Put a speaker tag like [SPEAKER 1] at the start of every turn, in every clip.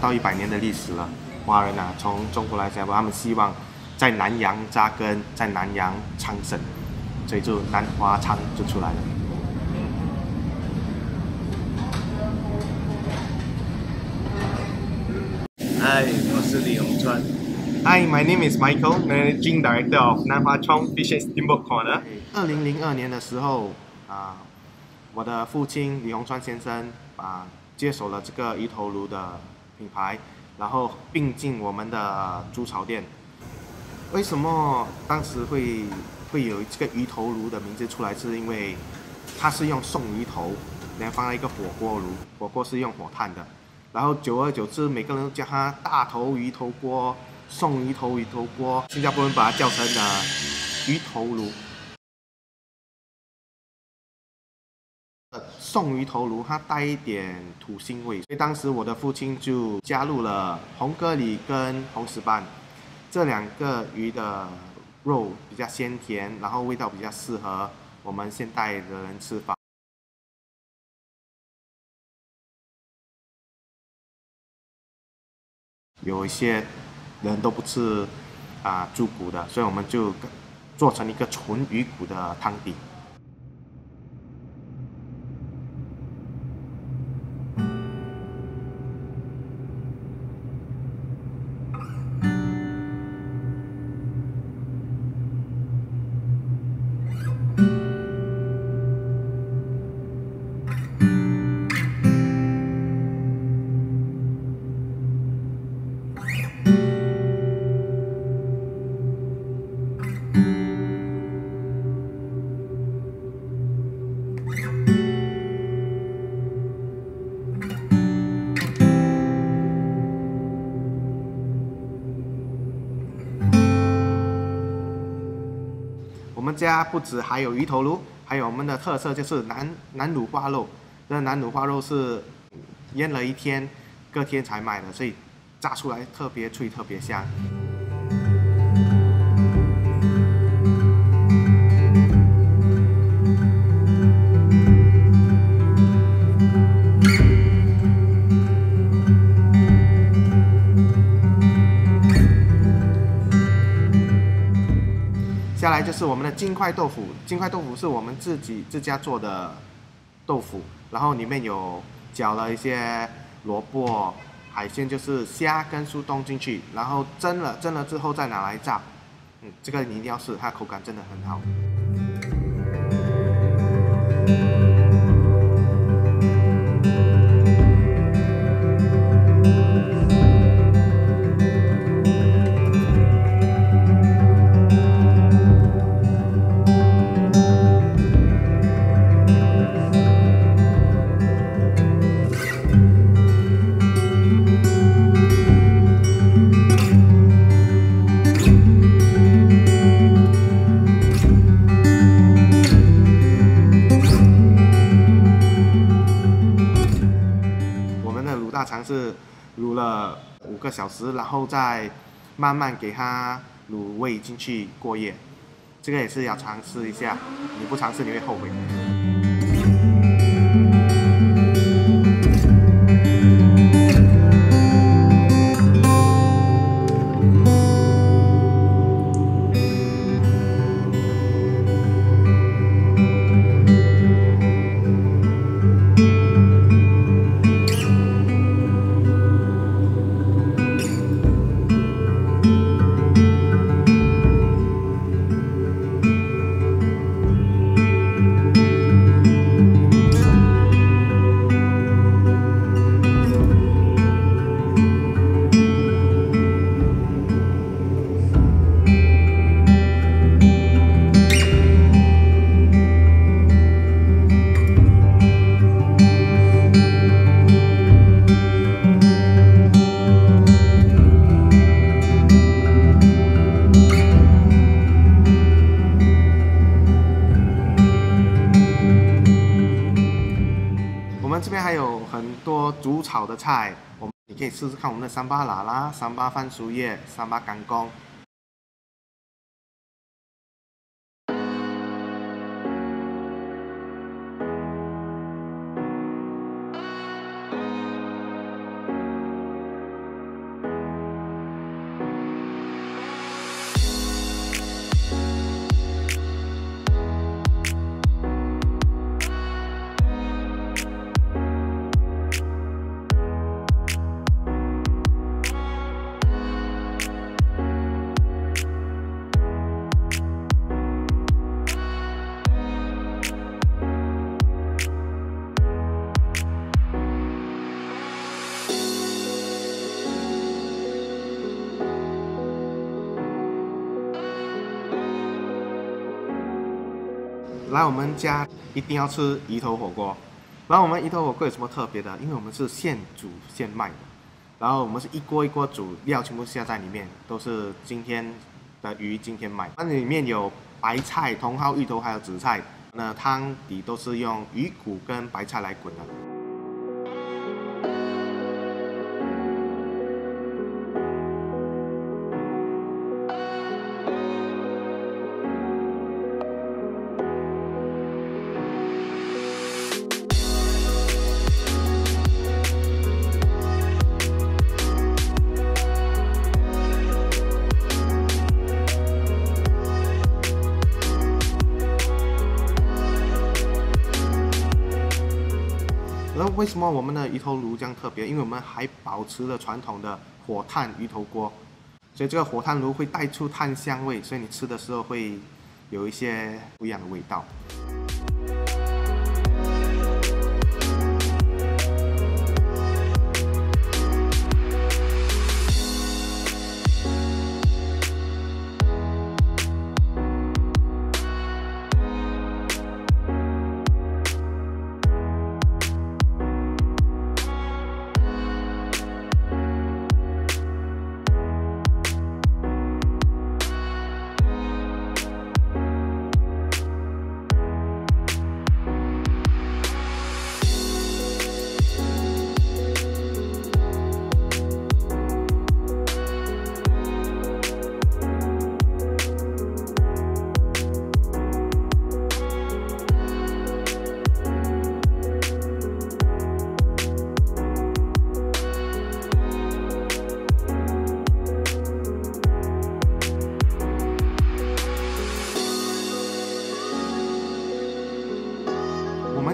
[SPEAKER 1] 到一百年的历史了。华人啊，从中国来讲，他们希望在南洋扎根，在南洋昌盛，所以就南华昌就出来了。
[SPEAKER 2] 嗨，我是李永川。
[SPEAKER 1] Hi, my name is Michael, Managing Director of Nanhua Chong Fish and Steamboat Corner. 二零零二年的时候啊，我的父亲李洪川先生啊接手了这个鱼头炉的品牌，然后并进我们的猪草店。为什么当时会会有这个鱼头炉的名字出来？是因为它是用送鱼头，然后放在一个火锅炉，火锅是用火炭的。然后久而久之，每个人都叫它大头鱼头锅、送鱼头鱼头锅。新加坡人把它叫成了鱼头炉。送鱼头颅它带一点土腥味，所以当时我的父亲就加入了红蛤蜊跟红石斑这两个鱼的肉比较鲜甜，然后味道比较适合我们现代的人吃法。有一些人都不吃啊猪骨的，所以我们就做成一个纯鱼骨的汤底。们家不止还有鱼头炉，还有我们的特色就是南南乳花肉。这南乳花肉是腌了一天，隔天才买的，所以炸出来特别脆，特别香。就是我们的金块豆腐，金块豆腐是我们自己自家做的豆腐，然后里面有搅了一些萝卜、海鲜，就是虾跟苏东进去，然后蒸了，蒸了之后再拿来炸。嗯，这个你一定要试，它口感真的很好。他尝试卤了五个小时，然后再慢慢给他卤味进去过夜。这个也是要尝试一下，你不尝试你会后悔。这边还有很多煮炒的菜，我们你可以试试看我们的三八喇啦、三八番薯叶、三八干公。来我们家一定要吃鱼头火锅。然后我们鱼头火锅有什么特别的？因为我们是现煮现卖的，然后我们是一锅一锅煮，料全部下在里面，都是今天的鱼今天卖。那里面有白菜、茼蒿、芋头还有紫菜，那汤底都是用鱼骨跟白菜来滚的。为什么我们的鱼头炉这样特别？因为我们还保持了传统的火炭鱼头锅，所以这个火炭炉会带出炭香味，所以你吃的时候会有一些不一样的味道。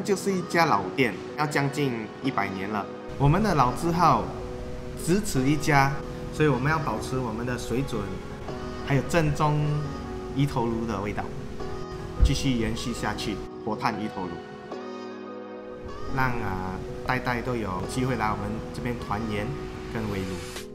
[SPEAKER 1] 就是一家老店，要将近一百年了。我们的老字号只此一家，所以我们要保持我们的水准，还有正宗鱼头炉的味道，继续延续下去。火炭鱼头炉，让啊代代都有机会来我们这边团圆跟围炉。